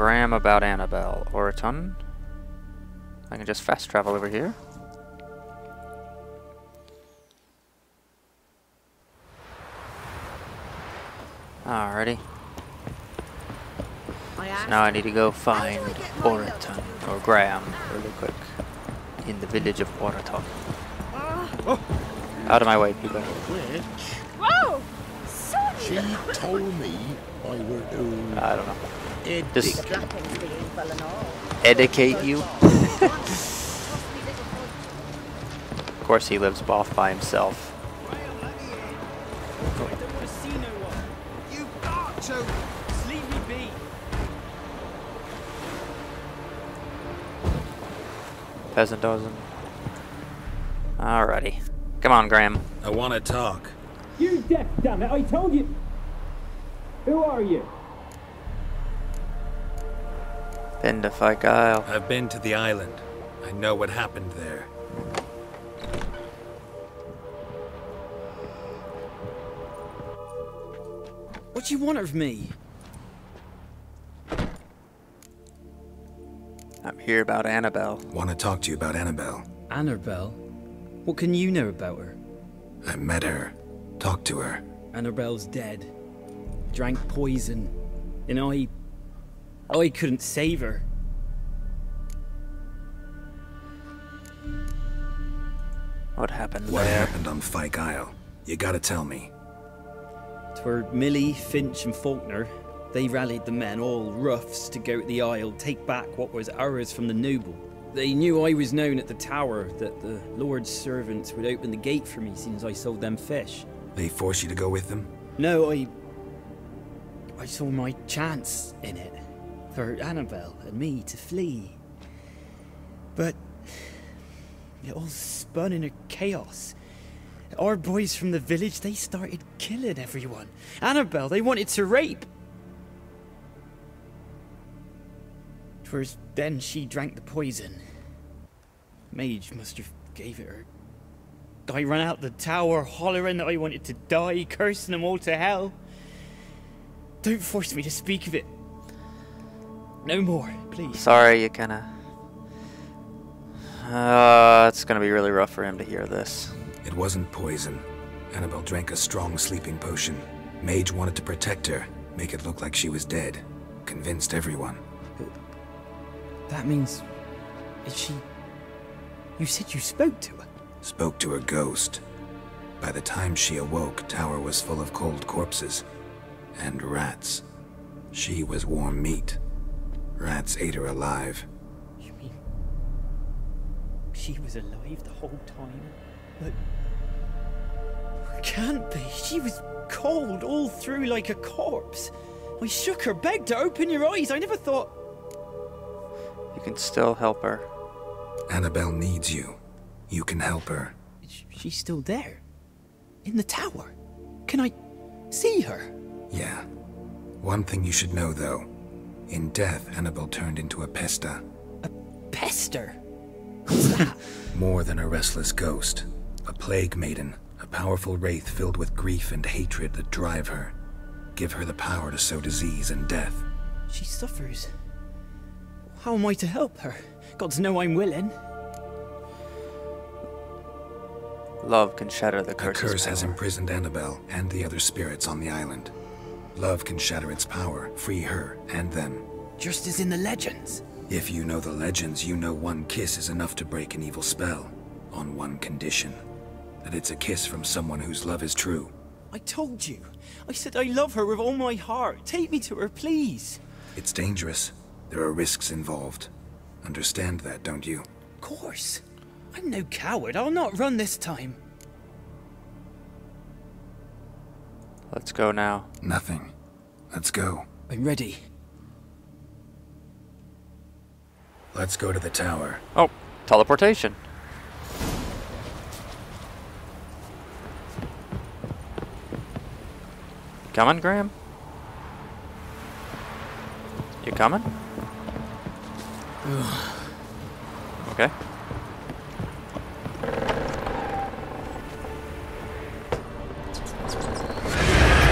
Graham about Annabelle. Oreton. I can just fast travel over here. Alrighty. So now I need to go find Oreton or Graham really quick in the village of Oreton. Ah. Out of my way, people. Which Whoa! she told me I were to I don't know. Educate. Just educate you. Of course, he lives off by himself. You got to! Just leave me be. Peasant doesn't. Alrighty. Come on, Graham. I want to talk. You deaf, damn it! I told you. Who are you? Been to Fyke Isle. I've been to the island. I know what happened there. What do you want of me? I'm here about Annabelle. Want to talk to you about Annabelle. Annabelle? What can you know about her? I met her. Talked to her. Annabelle's dead. Drank poison. And I. Oh, I couldn't save her. What happened What there? happened on Fyke Isle? You gotta tell me. Twere Millie, Finch, and Faulkner. They rallied the men, all roughs, to go to the Isle, take back what was ours from the noble. They knew I was known at the tower, that the Lord's servants would open the gate for me since I sold them fish. They force you to go with them? No, I. I saw my chance in it. For Annabelle and me to flee. But. It all spun in a chaos. Our boys from the village, they started killing everyone. Annabelle, they wanted to rape. Twas then she drank the poison. Mage must have gave it her. I ran out the tower hollering that I wanted to die, cursing them all to hell. Don't force me to speak of it. No more, please. Sorry, you kinda. Uh, it's gonna be really rough for him to hear this. It wasn't poison. Annabelle drank a strong sleeping potion. Mage wanted to protect her, make it look like she was dead. Convinced everyone. That means. Is she. You said you spoke to her? Spoke to her ghost. By the time she awoke, Tower was full of cold corpses. And rats. She was warm meat. Rats ate her alive. You mean. She was alive the whole time? But. It Can't be. She was cold all through like a corpse. I shook her, begged her, open your eyes. I never thought. You can still help her. Annabelle needs you. You can help her. She's still there. In the tower. Can I see her? Yeah. One thing you should know, though. In death, Annabelle turned into a pester. A pester. More than a restless ghost. A plague maiden. A powerful wraith filled with grief and hatred that drive her. Give her the power to sow disease and death. She suffers. How am I to help her? Gods know I'm willing. Love can shatter the curse. curse's curse has imprisoned Annabelle and the other spirits on the island. Love can shatter its power, free her and them. Just as in the legends. If you know the legends, you know one kiss is enough to break an evil spell. On one condition. That it's a kiss from someone whose love is true. I told you. I said I love her with all my heart. Take me to her, please. It's dangerous. There are risks involved. Understand that, don't you? Of course. I'm no coward. I'll not run this time. Let's go now. Nothing. Let's go. I'm ready. Let's go to the tower. Oh, teleportation. Coming, Graham? You coming? okay.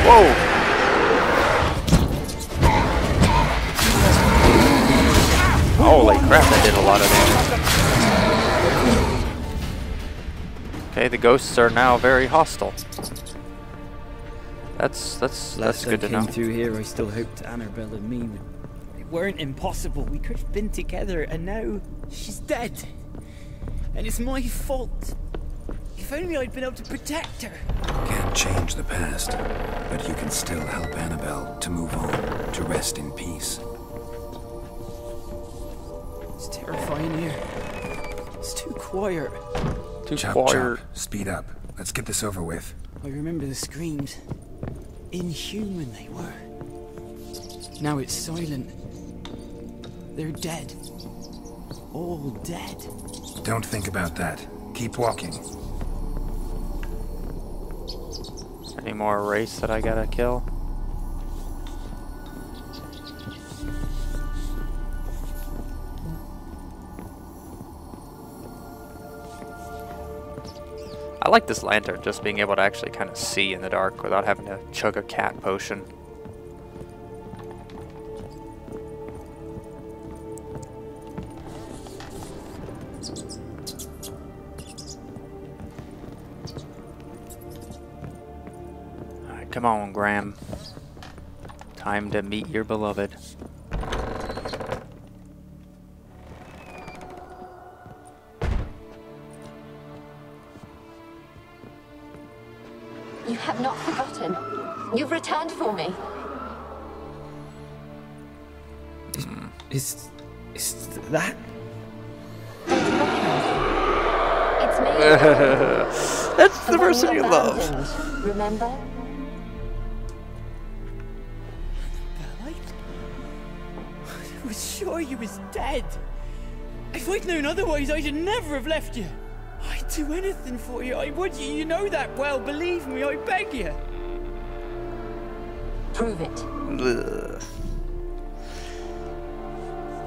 Whoa! Holy crap, that did a lot of damage. Okay, the ghosts are now very hostile. That's that's that's Last I good to came know. through here, I still hoped Annabelle and me would. It weren't impossible. We could have been together, and now she's dead. And it's my fault. If only I'd been able to protect her. Can't change the past, but you can still help Annabelle to move on, to rest in peace. It's terrifying here. It's too quiet. Too Chop, quiet. chop. Speed up. Let's get this over with. I remember the screams. Inhuman they were. Now it's silent. They're dead. All dead. Don't think about that. Keep walking. Any more race that I gotta kill? I like this lantern, just being able to actually kind of see in the dark without having to chug a cat potion. Come on, Graham. Time to meet your beloved. You have not forgotten. You've returned for me. Hmm. Is. Is that. It's me. That's the person you love. Remember? Was sure you was dead. If I'd known otherwise, I'd never have left you. I'd do anything for you. I would. You know that well. Believe me, I beg you. Prove it. Ugh.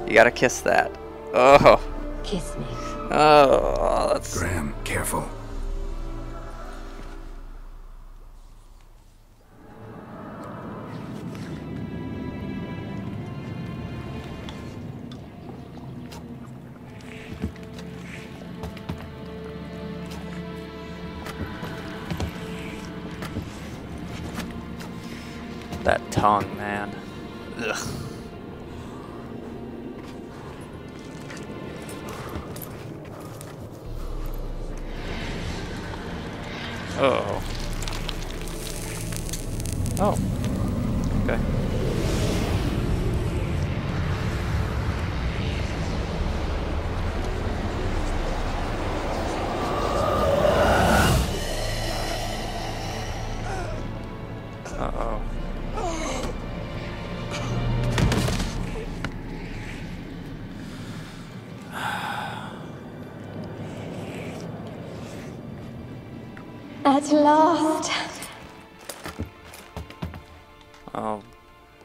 You gotta kiss that. Oh, Kiss me. oh, that's Graham, careful. That tongue, man. Ugh. Oh. Oh. Okay. At last. Oh,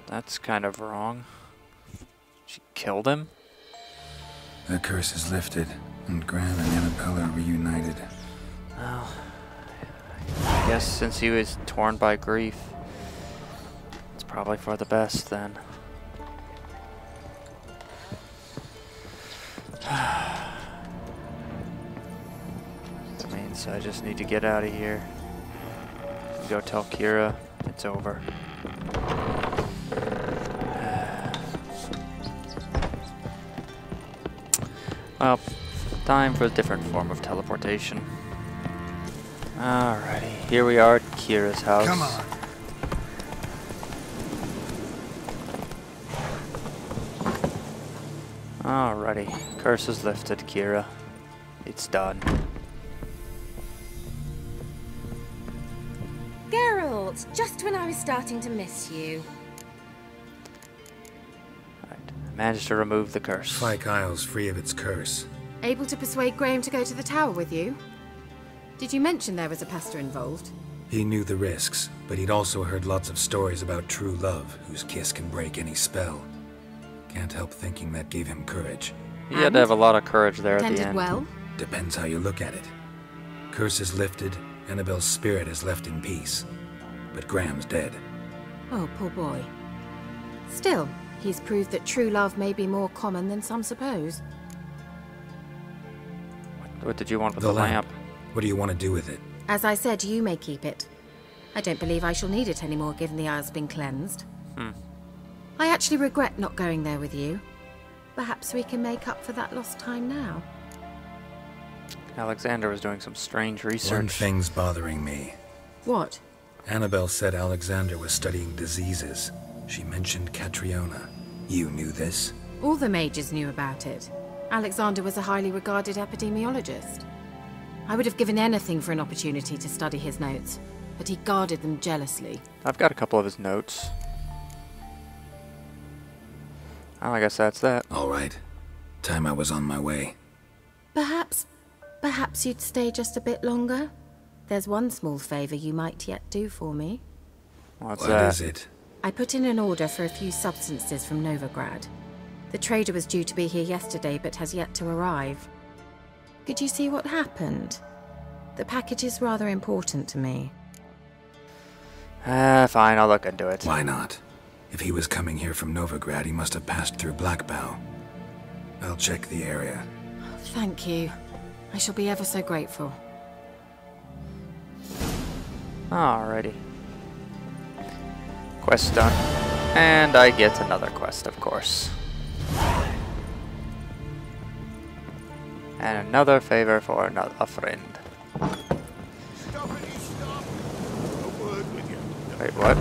that's kind of wrong. She killed him? The curse is lifted, and Graham and Annabelle are reunited. Well, I guess since he was torn by grief, it's probably for the best then. Means I just need to get out of here. and Go tell Keira it's over. Well, time for a different form of teleportation. Alrighty, here we are at Keira's house. Come on. Alrighty, curse is lifted, Keira. It's done. Geralt, just when I was starting to miss you. Right, managed to remove the curse. Fyke Isle's free of its curse. Able to persuade Graham to go to the tower with you? Did you mention there was a pester involved? He knew the risks, but he'd also heard lots of stories about true love, whose kiss can break any spell. Can't help thinking that gave him courage. He had to have a lot of courage there at the Tended end. well? Depends how you look at it. Curse is lifted, Annabelle's spirit is left in peace. But Graham's dead. Oh, poor boy. Still, He's proved that true love may be more common than some suppose. What did you want with The the, lamp? lamp. What do you want to do with it? As I said, you may keep it. I don't believe I shall need it anymore given the Isle's been cleansed. Hmm. I actually regret not going there with you. Perhaps we can make up for that lost time now. Alexander was doing some strange research. One thing's bothering me. What? Annabelle said Alexander was studying diseases. She mentioned Catriona. You knew this? All the mages knew about it. Alexander was a highly regarded epidemiologist. I would have given anything for an opportunity to study his notes, but he guarded them jealously. I've got a couple of his notes. Oh, I guess that's that. All right. Time I was on my way. Perhaps, perhaps you'd stay just a bit longer? There's one small favor you might yet do for me. What's What that? is it? I put in an order for a few substances from Novigrad. The trader was due to be here yesterday but has yet to arrive. Could you see what happened? The package is rather important to me. Ah, fine, I'll look into it. Why not? If he was coming here from Novigrad, he must have passed through Blackbow. I'll check the area. Thank you. I shall be ever so grateful. Alrighty. Quest done. And I get another quest, of course. And another favor for another a friend. Stop it, you stop! A word with you. Wait, what?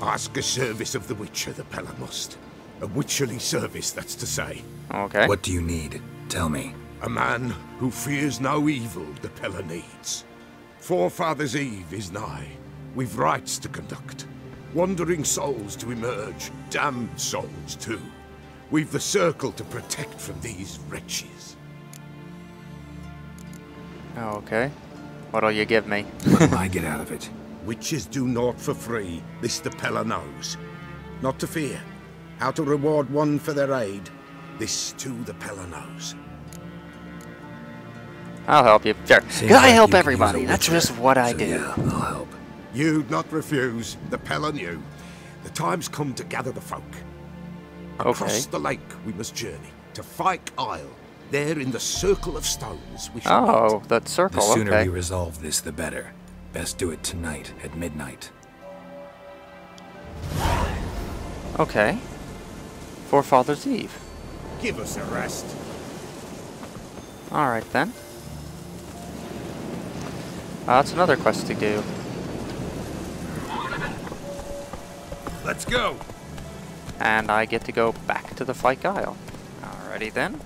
Ask a service of the Witcher, the Pellar must. A witcherly service, that's to say. Okay. What do you need? Tell me. A man who fears no evil the Pellar needs. Forefathers' Eve is nigh. We've rites to conduct. Wandering souls to emerge. Damned souls, too. We've the circle to protect from these wretches. Oh, okay. What'll you give me? What do I get out of it? Witches do naught for free, this the Pellar knows. Not to fear. How to reward one for their aid, this too the Pellar knows. I'll help you. Sure. Seems 'Cause I like help you could use everybody. That's just what I So do. Yeah, I'll help. You'd not refuse, the Pellar knew. The time's come to gather the folk. Across Okay. the lake we must journey, to Fyke Isle. There in the circle of stones we shall Oh, meet. that The sooner okay. we resolve this, the better. Best do it tonight at midnight. Okay. Forefathers' Eve. Give us a rest. Alright then. Uh, that's another quest to do. Let's go. And I get to go back to the Fyke Isle. Alrighty then.